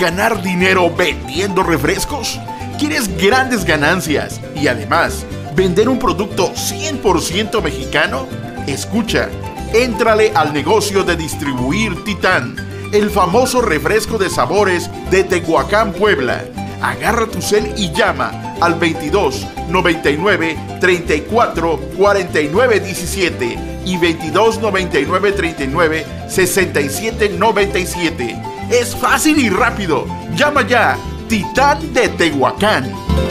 ganar dinero vendiendo refrescos? ¿Quieres grandes ganancias y además vender un producto 100% mexicano? Escucha, éntrale al negocio de distribuir Titán, el famoso refresco de sabores de Tehuacán, Puebla. Agarra tu cel y llama al 22 99 34 49 17 y 22 99 39 67 97. Es fácil y rápido. Llama ya. Titán de Tehuacán.